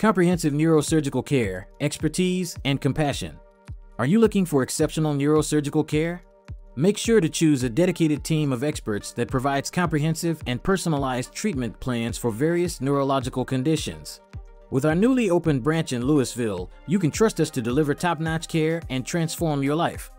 comprehensive neurosurgical care, expertise, and compassion. Are you looking for exceptional neurosurgical care? Make sure to choose a dedicated team of experts that provides comprehensive and personalized treatment plans for various neurological conditions. With our newly opened branch in Lewisville, you can trust us to deliver top-notch care and transform your life.